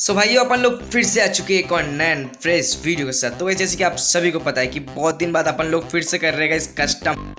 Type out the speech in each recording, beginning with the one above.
सो भाइयों, अपन लोग फिर से आ चुके हैं एक और नए फ्रेश वीडियो के साथ। तो जैसे कि आप सभी को पता है कि बहुत दिन बाद अपन लोग फिर से कर रहेगा इस कस्टम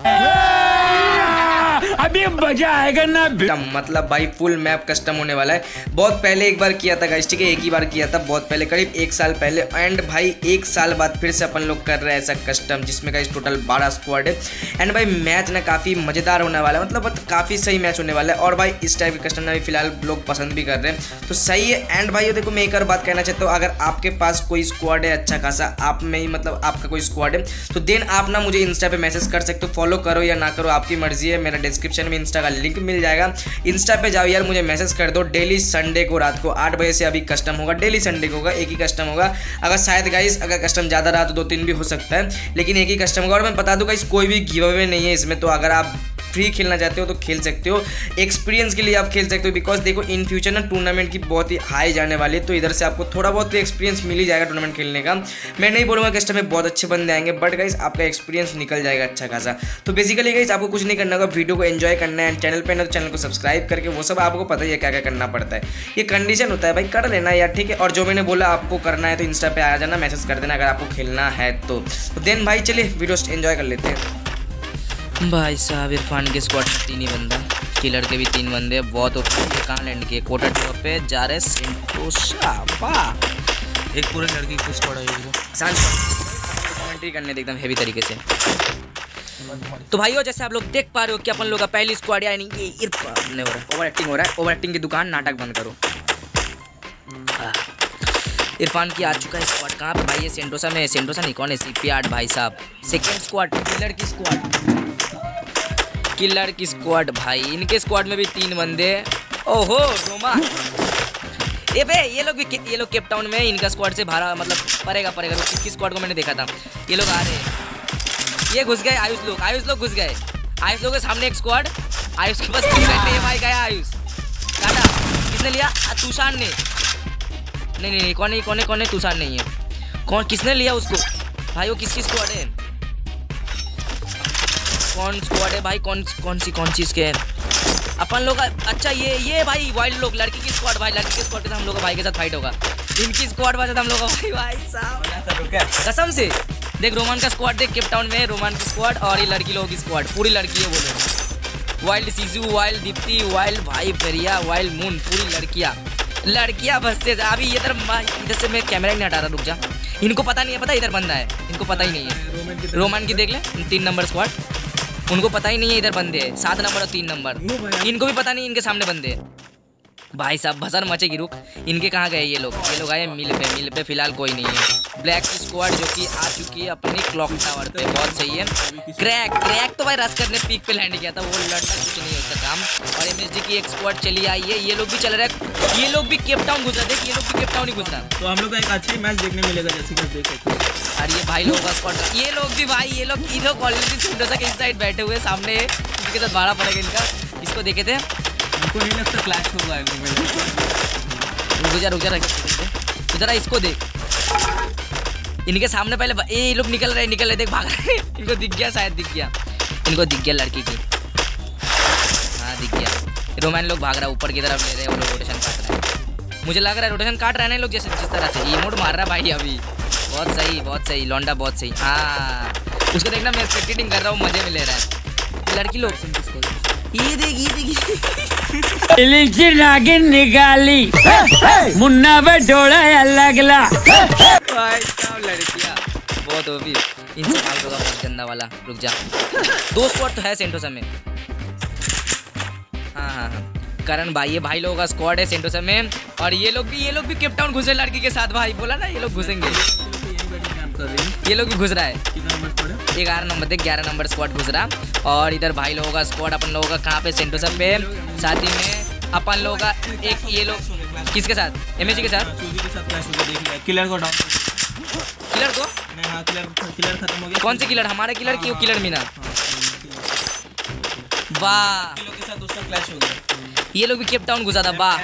अभी मज़ा आएगा ना मतलब भाई फुल मैप कस्टम होने वाला है। बहुत पहले एक बार किया था गाइस ठीक है? एक ही बार किया था, बहुत पहले, करीब एक साल पहले। एंड भाई, एक साल बाद फिर से अपन लोग कर रहे हैं ऐसा कस्टम जिसमें गाइस टोटल बारह स्क्वाड है। एंड भाई मैच ना काफ़ी मज़ेदार होने वाला है मतलब काफ़ी सही मैच होने वाला है। और भाई, इस टाइप के कस्टम ना फ़िलहाल लोग पसंद भी कर रहे हैं। तो सही है। एंड भाई देखो, मैं एक और बात कहना चाहता हूँ, अगर आपके पास कोई स्क्वाड है अच्छा खासा, आप में ही मतलब आपका कोई स्क्वाड है तो देन आप ना मुझे इंस्टा पे मैसेज कर सकते हो फॉलो करो या ना करो, आपकी मर्ज़ी है, मेरा डिस्क्रिप्शन में इंस्टा का लिंक मिल जाएगा। इंस्टा पे जाओ यार, मुझे मैसेज कर दो। डेली संडे को रात को आठ बजे से अभी कस्टम होगा। डेली संडे को होगा, एक ही कस्टम होगा। अगर शायद गाइस अगर कस्टम ज़्यादा रहा तो दो तीन भी हो सकता है, लेकिन एक ही कस्टम होगा। और मैं बता दूँ गाइस कोई भी गिव अवे नहीं है इसमें तो अगर आप फ्री खेलना चाहते हो तो खेल सकते हो। एक्सपीरियंस के लिए आप खेल सकते हो बिकॉज़ देखो इन फ्यूचर ना टूर्नामेंट की बहुत ही हाई जाने वाली है तो इधर से आपको थोड़ा बहुत एक्सपीरियंस मिल ही जाएगा टूर्नामेंट खेलने का। मैं नहीं बोलूँगा कस्टम में बहुत अच्छे बंदे आएँगे बट गाइस आपका एक्सपीरियंस निकल जाएगा अच्छा खासा तो बेसिकली गाइस आपको कुछ नहीं करना होगा वीडियो को एंजॉय करना है चैनल पर ना तो चैनल को सब्सक्राइब करके, वो सब आपको पता ही है क्या क्या करना पड़ता है। ये कंडीशन होता है भाई, कर लेना यार, ठीक है? और जो मैंने बोला आपको करना है तो इंस्टा पे आ जाना मैसेज कर देना अगर आपको खेलना है तो। देन भाई, चलिए वीडियो एंजॉय कर लेते हैं। भाई साहब इरफान के स्क्वाड में तीन ही बंदा किलर के भी तीन बंदे बहुत कहाँ लैंड किए? कोटा टॉप पे जा रहे सेंटोसा एक पूरे लड़की की स्क्वाड आई है। कमेंट्री करने एकदम हेवी तरीके से। तो भाइयों जैसे आप लोग देख पा रहे हो कि अपन लोग का पहली स्क्वाड यानी ये इरफान हो रहा है। ओवर एक्टिंग हो रहा है। ओवर एक्टिंग की दुकान नाटक बंद करो। इरफान की आ चुका है स्क्वाड कहाँ पे? भाई, ये सेंटोसा में सेंटोसा नहीं, कौन है? सी पी भाई साहब। सेकेंड स्क्वाड किलर की स्क्वाड किलर की स्क्वाड भाई। इनके स्क्वाड में भी तीन बंदे। ओहो रोमा ये बे, ये लोग भी ये लोग केपटाउन में इनका स्क्वाड से भारा मतलब पड़ेगा पड़ेगा तो किसकी स्क्वाड को मैंने देखा था? ये लोग आ रहे हैं। ये घुस गए आयुष लोग। आयुष लोग घुस गए। आयुष लोग के सामने एक स्क्वाड आयुष के पास भाई, गया आयुष। काटा किसने लिया? तुषार ने। नहीं नहीं कौन कौन कौन तुषार नहीं है। कौन किसने लिया उसको? भाई, वो किसकी स्क्वाड है? कौन स्क्वाड है भाई? कौन कौन सी कौन सी इसके अपन लोग अच्छा ये ये भाई वाइल्ड लोग लड़की की स्क्वाड भाई लड़की की स्क्वाड के साथ हम लोग भाई के साथ फाइट होगा। इनकी स्क्वाड वजह हम लोग भाई भाई साहब। कसम से। देख रोमान का स्क्वाड देख केप टाउन में रोमान की स्क्वाड और ये लड़की लोगों की स्क्वाड पूरी लड़की है वो लोग। वाइल्ड सीजू वाइल्ड दीप्ति वाइल्ड भाई फेरिया वाइल्ड मून पूरी लड़कियाँ। लड़कियाँ बसते अभी इधर इधर से मैं कैमरा नहीं हटा रहा रुक जा। इनको पता नहीं है पता इधर बंदा है। इनको पता ही नहीं है। रोमान की देख ले तीन नंबर स्क्वाड उनको पता ही नहीं है इधर बंदे। सात नंबर और तीन नंबर। इनको भी पता नहीं इनके सामने बंदे। भाई साहब भसर मचेगी रुक। इनके कहाँ गए ये लोग? ये लोग आए मिल पे मिल पे फ़िलहाल कोई नहीं है। ब्लैक स्क्वाड जो कि आ चुकी है अपनी क्लॉक टावर पे बहुत सही है। क्रैक क्रैक तो भाई रस करने पीक पे लैंड किया था वो लड़का कुछ नहीं होता काम। और एम की एक स्क्वाड चली आई है ये लोग भी चल रहे हैं। ये लोग भी केप टाउन घुस रहे देख ये लोग भी केप टाउन ही घुस रहा तो हम लोग का एक अच्छा मैच देखने मिलेगा जैसे कि देख सकते और ये भाई लोगों का स्क्वाड ये लोग भी भाई ये लोग ये लोग ऑलरेडी सुंदर सा साइड बैठे हुए सामने इसके साथ भाड़ा पड़ेगा इनका। इसको देखे थे? हमको नहीं लगता क्लैश होगा रुक जा रुक जा तो जरा इसको देख। इनके सामने पहले ये लोग निकल रहे निकल रहे देख भाग रहे इनको दिख गया शायद दिख गया। इनको दिख गया लड़की की। हाँ दिख गया। रोमैन लोग भाग रहा है ऊपर की तरफ़ ले रहे हैं वो लोग रोटेशन काट रहे हैं। मुझे लग रहा है रोटेशन काट रहे हैं लोग जैसे जिस तरह से। ये मोड मार रहा है भाई अभी। बहुत सही बहुत सही लौंडा बहुत सही। हाँ। उसको देखना मैं स्पेक्टेटिंग कर रहा हूँ मज़े में ले रहा है। लड़की लोग ये देख ये देख इलिची नागिन निकाली। मुन्ना पे डोड़ा अलगला भाई साहब लड़कियाँ। बहुत वो भी इन सब का बहुत गंदा वाला। रुक जा। दो स्क्वाड तो है सेंटोसा में। हाँ हाँ हाँ। करण भाई ये भाई लोगों का स्क्वाड है सेंटोसा में। और ये लोग भी ये लोग भी केपटाउन घुसे लड़की के साथ भाई। बोला ना ये लोग घुसेंगे। ये लोग भी घुस रहा है। ग्यारह नंबर देख ग्यारह नंबर स्क्वाड घुस रहा। और इधर भाई लोगों का स्क्वाड अपन लोगों का कहाँ पे? सेंटो सब पे। साथ ही में अपन लोगों का एक ये लोग किसके साथ? एम के साथ? किलर को डाउन किलर को हाँ किलर किलर खत्म हो गया। कौन से किलर हमारे किलर क्यों किलर मीना? वाह। ये लोग भी केप टाउन घुसा था वाह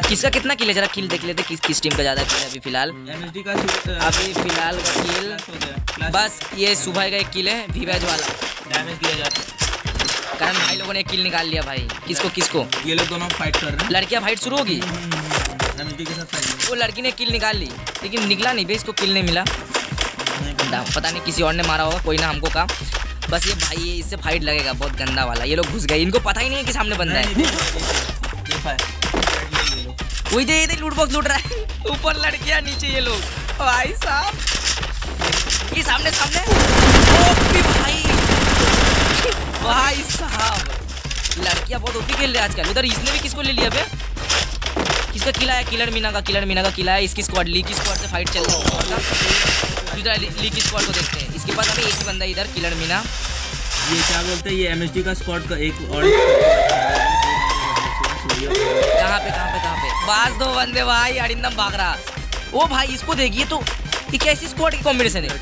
किसका कितना किल है जरा किल देख लेते किस किस टीम का ज़्यादा किल है अभी फ़िलहाल। अभी फ़िलहाल का किल बस ये सुबह का एक किल है वीवैज वाला। डैमेज दिया जाता कारण भाई लोगों ने किल निकाल लिया भाई। किसको किसको? ये लोग दोनों फाइट कर रहे हैं। लड़कियाँ फाइट शुरू होगी? एमएसडी के साथ वो लड़की ने किल निकाल ली लेकिन निकला नहीं भाई इसको किल नहीं मिला। पता नहीं किसी और ने मारा होगा कोई ना हमको कहा। बस ये भाई ये इससे फाइट लगेगा बहुत गंदा वाला ये लोग घुस गए इनको पता ही नहीं है कि सामने बंदा है वही दे दे लूट बॉक्स लूट रहा है ऊपर लड़कियाँ नीचे ये लोग भाई साहब ये सामने सामने ओपी भाई भाई साहब लड़कियाँ बहुत ओपी खेल रहे हैं आजकल उधर इसने भी किसको ले लिया बे किसका किला है किलर मीना का किलर मीना का किला है इसकी स्क्वाड ली की स्क्वाड से फाइट चल रहा है इधर ली ली की स्क्वाड को देखते हैं इसके पास अभी ही बंदा है इधर किलर मीना। ये क्या बोलते हैं? ये एमएसडी का स्क्वाड का एक और कहाँ पे कहाँ पे कहाँ पे? बस दो बंदे भाई अरिंदम भाग रहा ओ भाई इसको देखिए तो ये कैसी स्क्वाड की कॉम्बिनेशन है?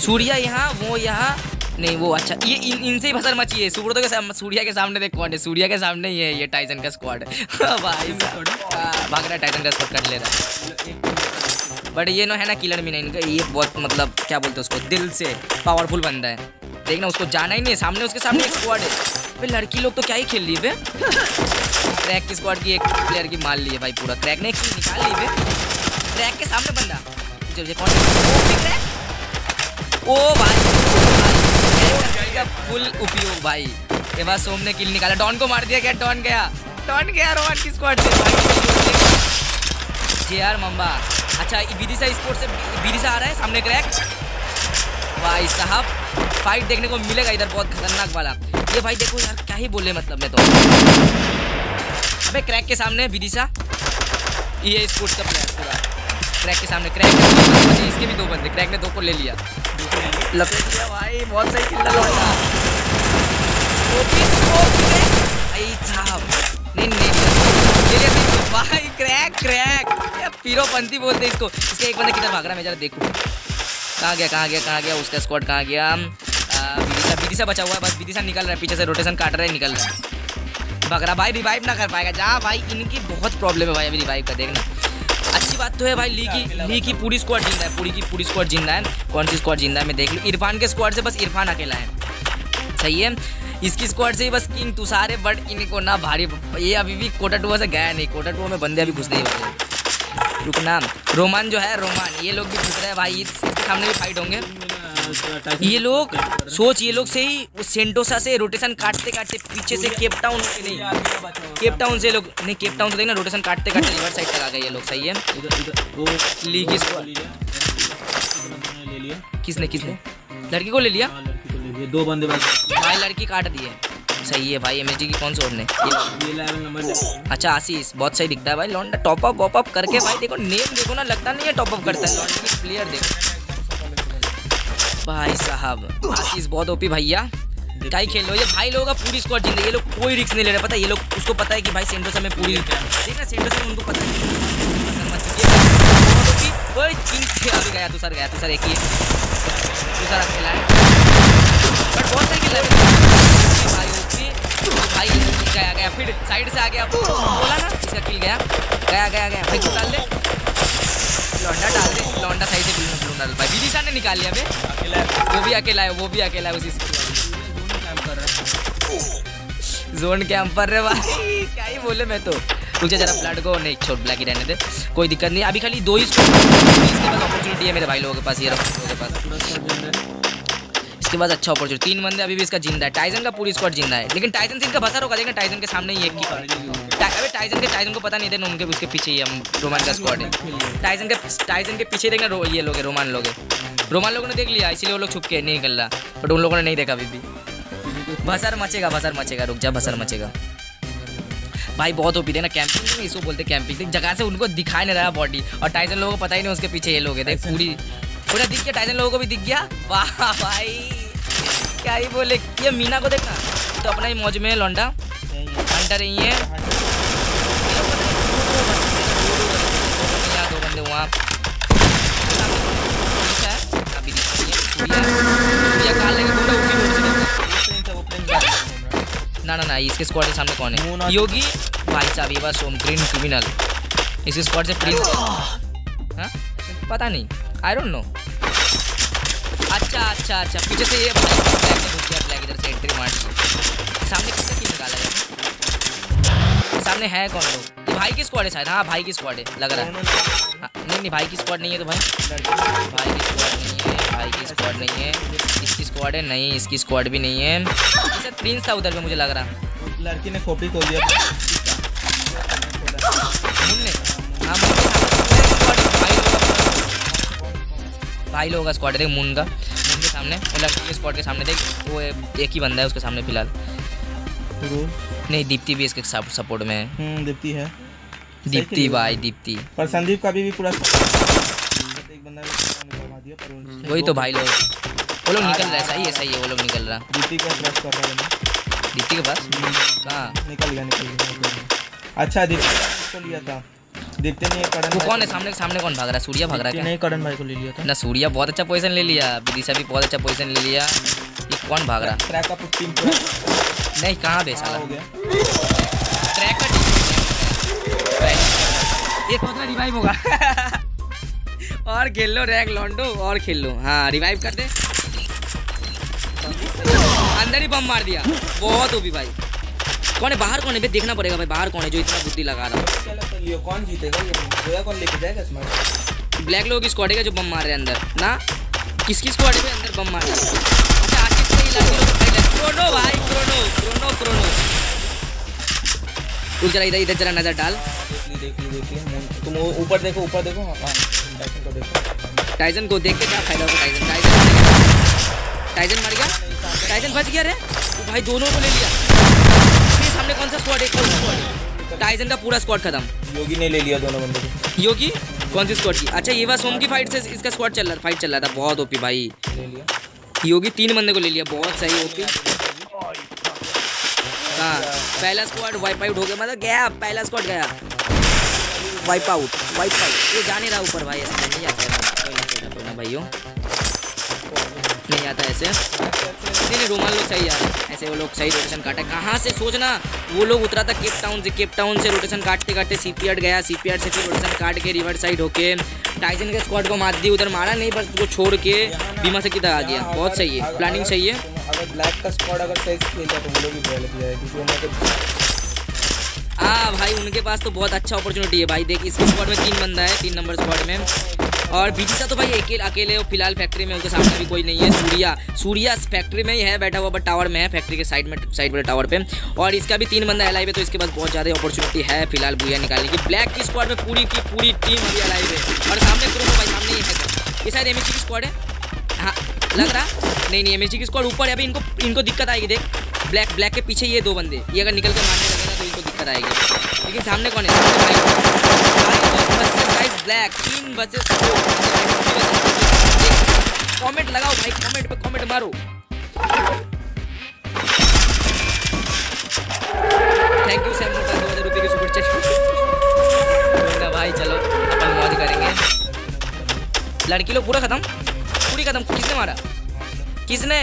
सूर्या यहाँ वो यहाँ। नहीं वो अच्छा ये इन इनसे ही फ़सल मची है। सूर्य के सामने सूर्या के सामने देख कौन है? सूर्या के सामने ही है ये टाइसन का स्क्वाड भाई हाँ, भाग रहा है? टाइसन का स्क्वाड कर ले रहा है। बट ये ना है ना किलर मीना इनका ये बहुत मतलब क्या बोलते हैं उसको दिल से पावरफुल बंदा है देखना उसको जाना ही नहीं है सामने उसके सामने एक स्क्वाड है भाई लड़की लोग तो क्या ही खेल रही है बे क्रैक की स्क्वाड की एक प्लेयर की मार ली है भाई पूरा क्रैक ने एक kill निकाल ली है क्रैक के सामने बंदा जब ये कौन ओ भाई का फुल उपयोग भाई ये बात सोम ने किल निकाला डॉन को मार दिया क्या डॉन गया डॉन गया रोहन की स्क्वाड से जे आर मम्बा अच्छा विदिशा स्पोर्ट से विदिशा आ रहा है सामने क्रैक। भाई साहब फाइट देखने को मिलेगा इधर बहुत खतरनाक वाला। ये भाई देखो यार क्या ही बोले मतलब मैं तो। अबे क्रैक के सामने विदिशा ये स्पोर्ट्स का प्लेयर पूरा। क्रैक के सामने क्रैक के बचे, इसके भी दो बंदे क्रैक ने दो को ले लिया। लपेट लिया भाई बहुत सही ओपी भाई। साहब नहीं नहीं। ले लिया भाई क्रैक क्रैक ये पीरोपंथी बोलते इसको। इसके एक बंदा कितना भाग रहा है? मैं जरा देखूँ। कहाँ गया कहाँ गया कहाँ गया? उसका स्क्वाड कहाँ गया? विदिशा विदिशा बचा हुआ है, बस विदिशा निकल रहा है, पीछे से रोटेशन काट रहा है, निकल रहा है। भाग रहा भाई रिवाइव ना कर पाएगा। जा भाई, इनकी बहुत प्रॉब्लम है भाई अभी रिवाइव का, देखना। अच्छी बात तो है भाई, ली की ली की पूरी स्क्वाड ज़िंदा है, पूरी की पूरी स्क्वाड ज़िंदा है। कौन सी स्क्वाड ज़िंदा है, मैं देख लूँ। इरफान के स्क्वाड से बस इरफान अकेला है। सही है? इसकी स्क्वाड से ही बस किंग तुषार है बट इनको ना भारी ये अभी भी कोटा टुआ से गया नहीं कोटा टुआ में बंदे अभी घुसने ही वाले हैं। रुकना रोमान जो है रोमान ये लोग भी घुस रहे हैं भाई इसके सामने भी फाइट होंगे ये लोग सोच ये लोग से ही उस सेंटोसा से रोटेशन काटते काटते पीछे से केप टाउन नहीं केप टाउन से लोग नहीं केप टाउन से देखना रोटेशन काटते काटते रिवर साइड तक आ गए ये लोग सही है लीग किसने किसने लड़की को ले लिया लिया दो बंदे भाई लड़की काट दिए सही है भाई एम की कौन सी ने ये ये नंबर अच्छा आशीष बहुत सही दिखता है भाई। लौंडा टॉप अप वॉप अप करके भाई देखो नेम देखो ना लगता नहीं है टॉप अप करता है। लौंडा की प्लेयर देखो। भाई साहब आशीष बहुत ओपी भैया। क्या ही खेल लो ये भाई लोगों का पूरी स्क्वाड ज़िंदा है। ये लोग कोई रिस्क नहीं ले रहे पता है? ये लोग उसको पता है कि भाई सेंटोसा में पूरी देखना सेंटोसा में उनको पता है। ये तीन खेल अभी गया गया तुषार एक ही है। तुषार अकेला है। बट बहुत सही खेला भाई ओपी भाई गया गया फिर साइड से आ गया। बोला ना इसका किल गया। गया गया गया। भाई डाल दे लौंडा डाल दे। लौंडा सही से ब्लू ब्लू डाल। भाई ने निकाल लिया बे। वो भी अकेला है वो भी अकेला है उसी से। जोन कैंपर रे भाई। क्या ही बोले मैं तो। तुझे जरा ब्लड को नहीं छोड़ ब्लैक ही रहने दे। कोई दिक्कत नहीं। अभी खाली दो ही स्कोर इसके पास अपॉर्चुनिटी है मेरे भाई लोगों के पास ये लोगों के पास। इसके बाद अच्छा अपॉर्चुनिटी तीन बंदे अभी भी इसका ज़िंदा है। टाइजन का पूरी स्क्वाड ज़िंदा है। लेकिन टाइजन से इनका बसर होगा देखना टाइजन के सामने ही एक की अबे टाइजन के टाइजन को पता नहीं देना उनके उसके पीछे ही हम रोमान का स्क्वाड है। टाइजन के टाइजन के पीछे देखना ये लोग हैं, रोमान लोग। रोमान लोगों ने देख लिया इसीलिए वो लोग छुप के नहीं निकल रहा। बट उन लोगों ने नहीं देखा अभी भी। भसर मचेगा भसर मचेगा रुक जा बसर मचेगा। भाई बहुत ओपी देना कैंपिंग में इसको बोलते कैंपिंग देख जगह से उनको दिखाई नहीं रहा बॉडी और टाइजन लोगों को पता ही नहीं उसके पीछे ये लोग हैं। देख पूरी पूरा दिख गया टाइजन लोगों को भी दिख गया। वाह भाई। क्या ही बोले? ये मीना को देखना तो अपना ही मौज में है लौंडा। हंटर ही है। दो बंदे वहाँ। अभी रही। ना ना ना इसके स्क्वाड के सामने कौन है? योगी भाई साहब ये बस सोम ग्रीन क्रिमिनल इस स्क्वाड से प्रिंस हाँ? पता नहीं। आई डोंट नो अच्छा अच्छा अच्छा पीछे से ये घुस गया ब्लैक इधर से एंट्री मार दी सामने किसने किल निकाला है सामने है कौन लोग? ये भाई की स्क्वाड है शायद। हाँ भाई की स्क्वाड है। लग रहा है। हाँ, नहीं नहीं भाई की स्क्वाड नहीं है तो भाई। भाई की स्क्वाड नहीं है भाई की स्क्वाड नहीं है। इसकी स्क्वाड है? नहीं इसकी स्क्वाड भी नहीं है। सर प्रिंस था उधर पे मुझे लग रहा। लड़की ने कॉपी खोल दिया हाँ है, भाई लोगों का का स्क्वाड है। का मुन के सामने लड़की के स्क्वाड के सामने देख वो एक ही बंदा है उसके सामने फ़िलहाल। नहीं दीप्ति भी इसके सपोर्ट में है। हम्म दीप्ति है। दीप्ति भाई दीप्ति। पर संदीप का भी, भी पूरा एक बंदा वही तो भाई लोग। वो लोग निकल रहे हैं सही है सही है वो लोग निकल रहा। दीप्ति का क्रश कर रहा है दीप्ति के पास? कहाँ निकल गया निकल गया अच्छा दीप्ति इसको लिया था। दीप्ति ने करण वो भाई कौन है? सामने सामने कौन भाग रहा है? सूर्या भाग रहा है दीप्ति क्या? ने करण भाई को ले लिया था। ना सूर्या बहुत अच्छा पोजीशन ले लिया। विदिशा भी बहुत अच्छा पोजीशन ले लिया। ये कौन भाग रहा? ट्रैक का टीम नहीं कहाँ बे साला? हो गया? ट्रैक का ये सोच रहा रिवाइव होगा। और खेल लो रैग लॉन्डो और खेल लो। हाँ रिवाइव कर दे। अंदर ही बम मार दिया। बहुत ओपी भाई। कौन है? बाहर कौन है? देखना पड़ेगा भाई बाहर कौन है जो इतना बुद्धि लगा रहा है? तो लियो कौन जीतेगा? ये गोया कौन लेके जाएगा स्मार्ट ब्लैक लोगों की स्क्वाड है जो बम मार रहे हैं अंदर ना? किसकी स्क्वाड है अंदर बम मार रहे हैं? अच्छा आशीष से ही लड़की लोग फाइट क्रोनो भाई क्रोनो क्रोनो क्रोनो। तू जरा इधर इधर जरा नज़र डाल। देख ली देख ली देख ली मुन- तुम ऊपर देखो ऊपर देखो। हाँ हाँ, को देखो। टाइजन को देख के क्या फ़ायदा होगा टाइजन टाइजन टाइजन मर गया? टाइजन बच गया रे? भाई दोनों को ले लिया। सामने कौन सा स्क्वाड है? कौन सा स्क्वाड है? टाइजन का पूरा स्क्वाड खत्म। योगी ने ले लिया दोनों बंदे को। योगी? कौन सी स्क्वाड की? अच्छा ये सोम की फाइट से इसका स्क्वाड चल रहा फाइट चल रहा था। बहुत ओपी भाई। ले लिया। योगी तीन बंदे को ले लिया। बहुत सही ओपी हाँ पहला स्क्वाड वाइप आउट हो गया। मतलब गया पहला स्क्वाड गया। वाइप आउट वाइप आउट ये जाने रहा ऊपर भाई ऐसे नहीं आता है भाइयों। नहीं आता ऐसे। नहीं रोमान लोग सही रहे हैं। ऐसे वो लोग सही रोटेशन काटा। कहाँ से सोचना? वो लोग उतरा था केप टाउन से। केप टाउन से रोटेशन काटते काटते सीपीआर गया। सीपीआर से फिर रोटेशन काट के रिवर साइड होके टाइजन के स्क्वाड को मार दी। उधर मारा नहीं बस उसको छोड़ के बीमा से किधर आ गया? बहुत सही है। प्लानिंग सही है? अगर ब्लैक का स्क्वाड अगर सही खेलता तो वो लोग भी पहले जाए क्योंकि तो हाँ भाई उनके पास तो बहुत अच्छा अपॉर्चुनिटी है भाई। देख इसके स्क्वाड में तीन बंदा है तीन नंबर स्क्वाड में। और बीजीसा तो भाई अकेले अकेले हो फ़िलहाल फैक्ट्री में, उनके सामने भी कोई नहीं है। सूर्या सूर्या फैक्ट्री में ही है, बैठा हुआ बट टावर में है फैक्ट्री के साइड में साइड वाले टावर पे। और इसका भी तीन बंदा अलाइव है तो इसके पास बहुत ज़्यादा अपॉर्चुनिटी है फ़िलहाल भूया निकालने की। ब्लैक की स्क्वाड में पूरी की पूरी टीम अभी अलाइव है। और सामने क्रोनो भाई, सामने ही है ये शायद एम की स्क्वाड है? हाँ लग रहा? नहीं नहीं एम की स्क्वाड ऊपर है, अभी इनको इनको दिक्कत आएगी, देख। ब्लैक ब्लैक के पीछे ये दो बंदे, ये अगर निकल के मारने दिक्कत आएगी लेकिन सामने कौन है? ब्लैक तीन वर्सेस कमेंट लगाओ भाई कमेंट पे कमेंट मारो। थैंक यू सैम दो हज़ार रुपये की सुपर चैट भाई, चलो, अपन मौज करेंगे। लड़की लोग पूरा खत्म? पूरी खत्म? किसने मारा? किसने?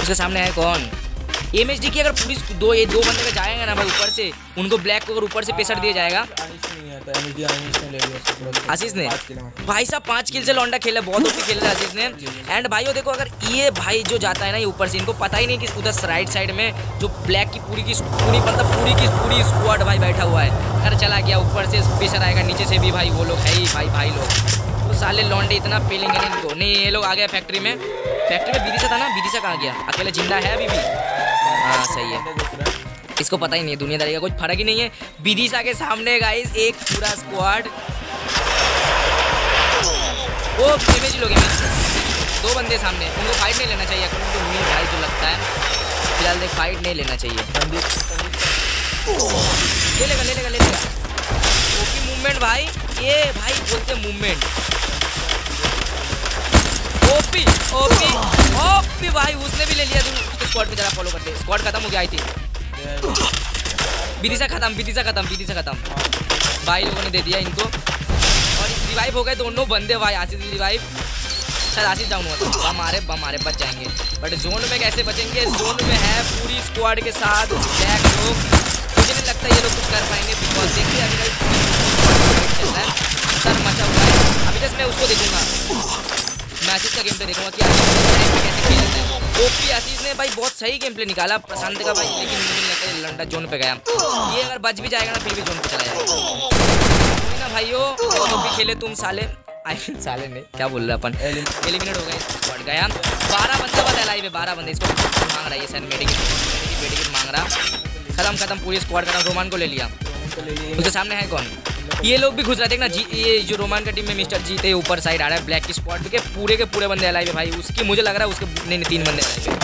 उसके सामने है कौन? एम की अगर पूरी दो, ये दो बंदे का जाएगा ना भाई ऊपर से, उनको ब्लैक को अगर ऊपर से पेशर दिया जाएगा। आशीष ने। भाई साहब, पाँच किल से लौंडा खेला बहुत ओपी खेल रहा है आशीष ने। एंड भाइयों देखो, अगर ये भाई जो जाता है ना ये ऊपर से, इनको पता ही नहीं कि उधर राइट साइड में जो ब्लैक की पूरी की पूरी मतलब पूरी की पूरी स्क्वाड भाई बैठा हुआ है। अगर चला गया, ऊपर से प्रेशर आएगा, नीचे से भी भाई वो लोग है ही, भाई भाई लोग। तो साले लौंडे इतना इनको नहीं ये लोग आ गया फैक्ट्री में। फैक्ट्री में विदिशा था ना विदिशा कहाँ गया? अकेला ज़िंदा है अभी भी। हाँ सही है। इसको पता ही नहीं दुनियादारी का कुछ फ़र्क ही नहीं है। विदिशा के सामने गाइस एक पूरा स्क्वाड वो इमेज लोग इमेज दो बंदे सामने, उनको फाइट नहीं लेना चाहिए टू मी भाई जो लगता है। फ़िलहाल देख फाइट नहीं लेना चाहिए। ले लेगा ले लेगा ले लेगा। ओपी मूवमेंट भाई। ये भाई बोलते मूवमेंट ओपी ओपी ओपी। भाई, उसने भी ले लिया, तू उसके स्क्वाड पे जरा फॉलो करते स्क्वाड खत्म हो गया आई थी विदिशा खत्म विदिशा खत्म विदिशा खत्म। भाई लोगों ने दे दिया इनको। और रिवाइव हो गए दोनों बंदे, भाई, आशीष रिवाइव शायद आशीष डाउन हुआ था। बम मारे बम मारे बच जाएँगे। बट जोन में कैसे बचेंगे? जोन में है पूरी स्क्वाड के साथ। ब्लैक लोग मुझे नहीं लगता ये लोग कुछ कर पाएँगे बिकॉज़ देखिए, अभी सर मचा हुआ है। अभी जस्ट मैं उसको देखूँगा। मैं आशीष का गेम पे देखूँगा कि कैसे खेलते हैं। ओपी आशीष ने भाई बहुत सही गेम प्ले निकाला प्रशांत का भाई लेकिन मुझे लगता ये लंडा जोन पे गया। ये अगर बच भी जाएगा ना फिर भी जोन पे चला जाएगा। ना भाइयों भी खेले तुम साले। आई मीन साले नहीं क्या बोल रहे अपन? एलिमिनेट हो गए बढ़ गया। बारह बंदा बता लाइव है बारह बंदे इसको मांग रहा है ये सर मेडिकेट मेडिकेट मांग रहा। खत्म खत्म पूरी स्क्वाड खत्म रोमान को ले लिया। उसके सामने है कौन? ये लोग भी घुस रहे थे ना, जी, ये जो रोमान का टीम में मिस्टर जीते ऊपर साइड आ रहा है ब्लैक की स्पॉट के पूरे के पूरे बंदे अलाइव है भाई। उसकी, मुझे लग रहा है उसके, नहीं तीन बंदे अलाइव है।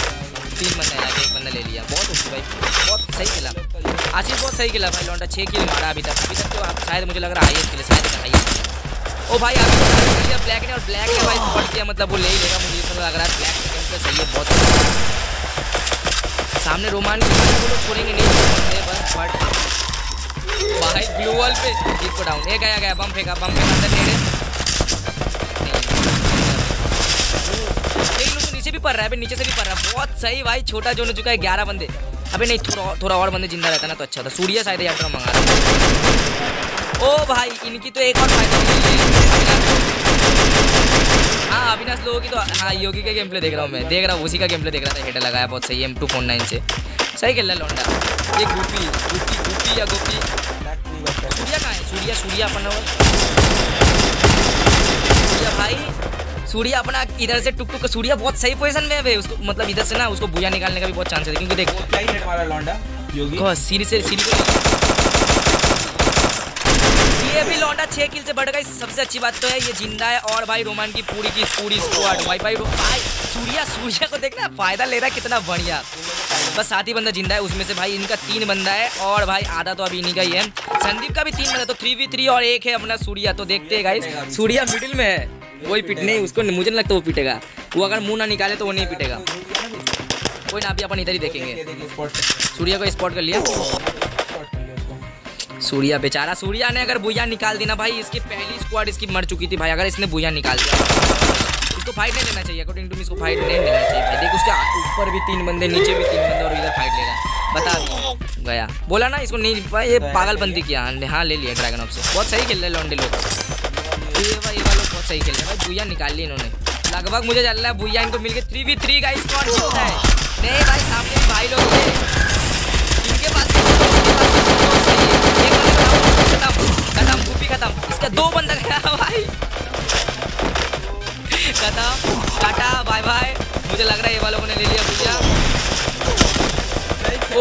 तीन बंदे अलाइव एक बंदा ले लिया। बहुत अच्छी भाई, बहुत सही खेला। आशीष बहुत सही खेला भाई, लौंडा छः किल मारा अभी तक। अभी तक तो आप, शायद मुझे लग रहा है हाईएस्ट खेले शायद हाईएस्ट ओ भाई तो लिया ब्लैक ने और ब्लैक ने भाई स्पॉट किया मतलब वो ले ही लेगा, मुझे तो लग रहा है ब्लैक का सही है, बहुत। सामने रोमान छोड़ेंगे, नहीं बस बट भाई ब्लू वॉल पे। जीत को डाउन ये गया गया बम फेंका बम फेंका अंदर नेड़े एक लोग तो नीचे भी पड़ रहा है अबे नीचे से भी पड़ रहा है। बहुत सही भाई, छोटा जोन हो चुका है, ग्यारह बंदे। अबे नहीं, थोड़ा थोड़ा और बंदे ज़िंदा रहता ना तो अच्छा था। सूर्या शायद यात्रा मंगा रहा ओ भाई, इनकी तो एक और फ़ायदा हाँ अविनाश लोगों की तो हाँ योगी का गेम प्ले देख रहा हूँ मैं। देख रहा हूँ, उसी का गेम प्ले देख रहा था हेडर लगाया बहुत सही एम टू फोर नाइन से। सही खेल रहा लौंडा। ये गोपी गोपी गोपी या गोपी सूर्या अपना सूर्या भाई सूर्या अपना इधर से टुक टुक सूर्या बहुत सही पोजीशन में है उसको मतलब इधर से ना उसको बुया निकालने का भी बहुत चांस है क्योंकि देख। क्या ही मारा लौंडा योगी कहो, से को ये भी लौंडा छह किल से बढ़ गई। सबसे अच्छी बात तो है ये ज़िंदा है और भाई रोमान की पूरी की पूरी स्क्वाड भाई भाई भाई सूर्या सूर्या को देखना फ़ायदा ले रहा है कितना बढ़िया। बस सात ही बंदा ज़िंदा है, उसमें से भाई इनका तीन बंदा है और भाई आधा तो अभी इन्हीं का ही है। संदीप का भी तीन बंदा तो थ्री वी थ्री और एक है अपना सूर्या तो देखते हैं गाइस सूर्या मिडिल में है, वही पिटने उसको मुझे नहीं लगता वो पिटेगा। वो अगर मुँह ना निकाले तो वो नहीं पिटेगा। कोई ना, अभी अपन इधर ही देखेंगे। सूर्या को स्पॉट कर लिया। सूर्या बेचारा, सूर्या ने अगर बुया निकाल दी ना भाई, इसकी पहली स्क्वाड इसकी मर चुकी थी भाई, अगर इसने बुया निकाल दिया। इसको फाइट नहीं लेना चाहिए। अकॉर्डिंग टू मी इसको फाइट नहीं लेना चाहिए। भाई देख उसके ऊपर भी तीन बंदे नीचे भी तीन बंदे और इधर फाइट लेगा बता अभी। गया। बोला ना इसको नहीं ये पागलबंदी किया। हाँ ले लिया ड्रैगन ऑफ़ से। बहुत सही खेल रहे हैं लौंडे लोग। ये भाई ये वाले बहुत सही खेल रहे हैं। भाई बुया निकाल ली इन्होंने। लगभग मुझे चल रहा है बुया इनको मिल के थ्री वी थ्री का स्क्वाड जीतता है? नहीं भाई सामने भाई लोग इनके पास है। बंदा खत्म खत्म। इसका दो बंदा गया भाई। खत्म टाटा, बाय बाय। मुझे लग रहा है ये वालों ने ले लिया भैया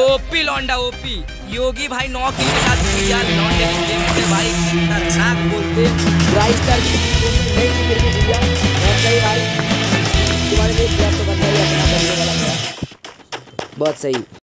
ओपी लौंडा, ओपी। योगी भाई नौ की साथ भैया लौंडे से भाई। खतरनाक बोलते प्राइस स्टार की नहीं थी फिर भी भैया सही भाई। तुम्हारे लिए बंदा अपना करने वाला बहुत सही।